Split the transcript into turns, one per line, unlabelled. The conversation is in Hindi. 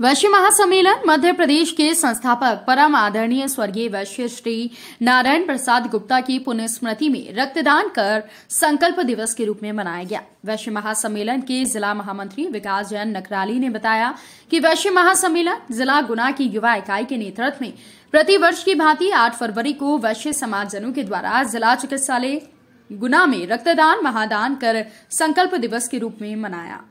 वैश्य महासम्मेलन मध्य प्रदेश के संस्थापक परम आदरणीय स्वर्गीय वैश्य श्री नारायण प्रसाद गुप्ता की पुण्य स्मृति में रक्तदान कर संकल्प दिवस के रूप में मनाया गया। वैश्य महासम्मेलन के जिला महामंत्री विकास जैन नकराली ने बताया कि वैश्य महासम्मेलन जिला गुना की युवा इकाई के नेतृत्व में प्रतिवर्ष की भांति आठ फरवरी को वैश्य समाजजनों के द्वारा जिला चिकित्सालय गुना में रक्तदान महादान कर संकल्प दिवस के रूप में मनाया।